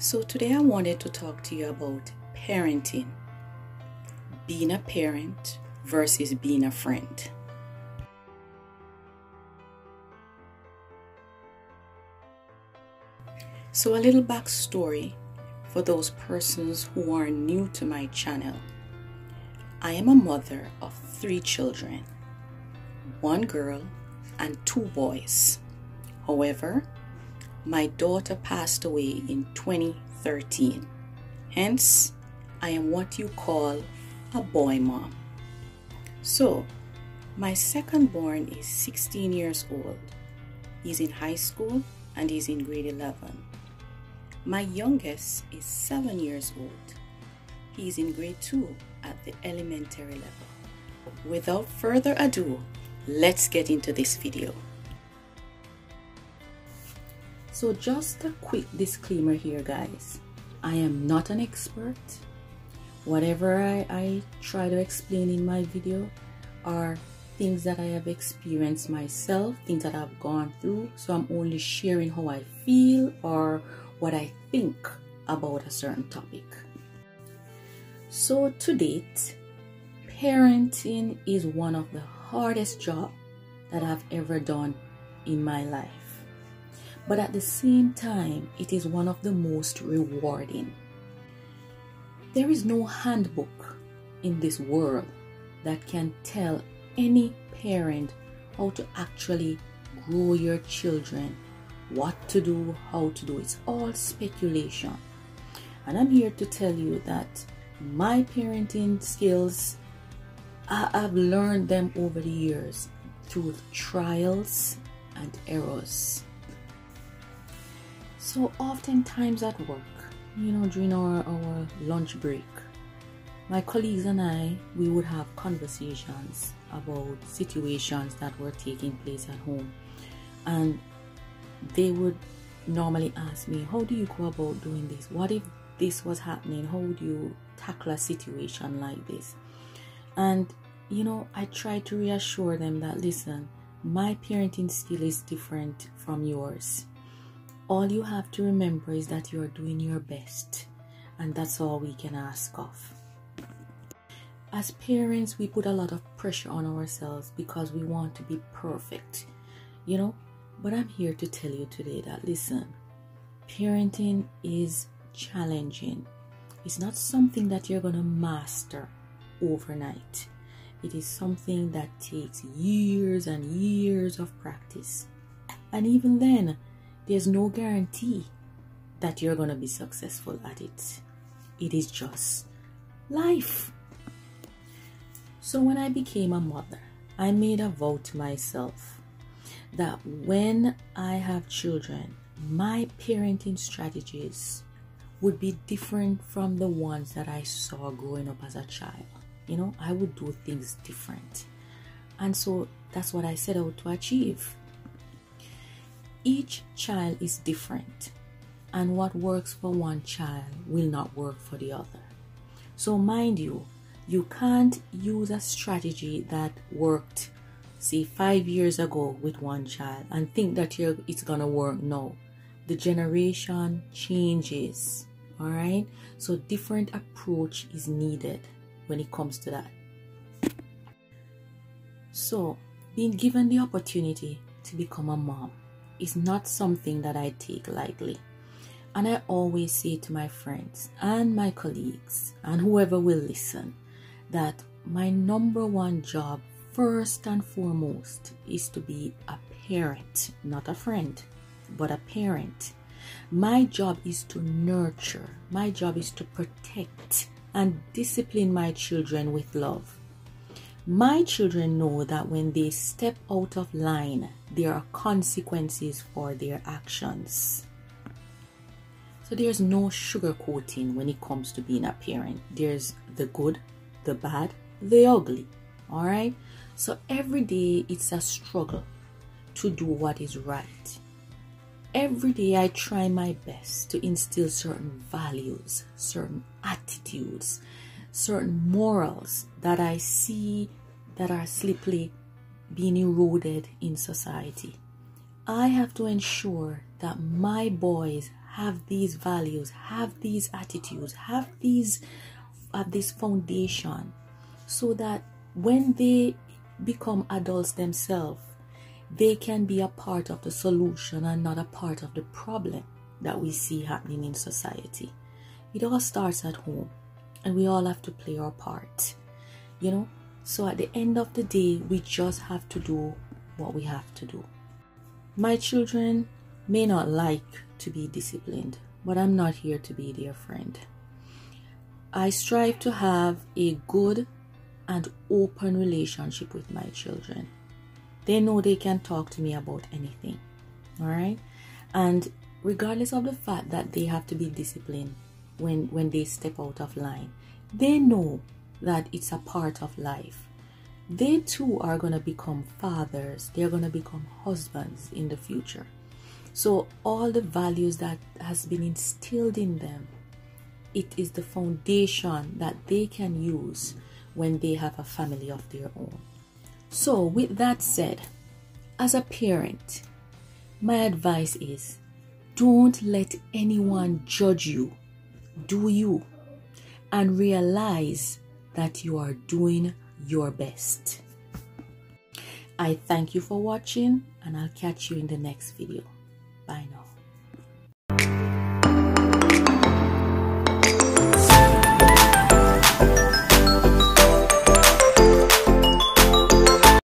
So, today I wanted to talk to you about parenting being a parent versus being a friend. So, a little backstory for those persons who are new to my channel. I am a mother of three children one girl and two boys. However, my daughter passed away in 2013. Hence, I am what you call a boy mom. So, my second born is 16 years old. He's in high school and he's in grade 11. My youngest is 7 years old. He's in grade 2 at the elementary level. Without further ado, let's get into this video. So, just a quick disclaimer here, guys. I am not an expert. Whatever I, I try to explain in my video are things that I have experienced myself, things that I've gone through. So, I'm only sharing how I feel or what I think about a certain topic. So, to date, parenting is one of the hardest jobs that I've ever done in my life but at the same time, it is one of the most rewarding. There is no handbook in this world that can tell any parent how to actually grow your children, what to do, how to do. It's all speculation. And I'm here to tell you that my parenting skills, I've learned them over the years through trials and errors. So oftentimes at work, you know, during our, our lunch break, my colleagues and I, we would have conversations about situations that were taking place at home. And they would normally ask me, How do you go about doing this? What if this was happening? How would you tackle a situation like this? And, you know, I try to reassure them that, listen, my parenting skill is different from yours all you have to remember is that you are doing your best, and that's all we can ask of. As parents, we put a lot of pressure on ourselves because we want to be perfect, you know. But I'm here to tell you today that listen, parenting is challenging. It's not something that you're going to master overnight. It is something that takes years and years of practice. And even then, there's no guarantee that you're going to be successful at it. It is just life. So when I became a mother, I made a vow to myself that when I have children, my parenting strategies would be different from the ones that I saw growing up as a child. You know, I would do things different. And so that's what I set out to achieve. Each child is different, and what works for one child will not work for the other. So, mind you, you can't use a strategy that worked, say, five years ago with one child and think that it's gonna work No, The generation changes, all right? So, different approach is needed when it comes to that. So, being given the opportunity to become a mom is not something that I take lightly. And I always say to my friends and my colleagues and whoever will listen that my number one job, first and foremost, is to be a parent, not a friend, but a parent. My job is to nurture, my job is to protect and discipline my children with love. My children know that when they step out of line, there are consequences for their actions. So there's no sugarcoating when it comes to being a parent. There's the good, the bad, the ugly. All right. So every day it's a struggle to do what is right. Every day I try my best to instill certain values, certain attitudes, certain morals that I see that are slippery being eroded in society. I have to ensure that my boys have these values, have these attitudes, have these have this foundation so that when they become adults themselves, they can be a part of the solution and not a part of the problem that we see happening in society. It all starts at home, and we all have to play our part, you know. So at the end of the day, we just have to do what we have to do. My children may not like to be disciplined, but I'm not here to be their friend. I strive to have a good and open relationship with my children. They know they can talk to me about anything. All right? And regardless of the fact that they have to be disciplined when when they step out of line, they know that it's a part of life. They too are going to become fathers. They're going to become husbands in the future. So all the values that has been instilled in them, it is the foundation that they can use when they have a family of their own. So, with that said, as a parent, my advice is don't let anyone judge you. Do you and realize that you are doing your best. I thank you for watching and I'll catch you in the next video. Bye now.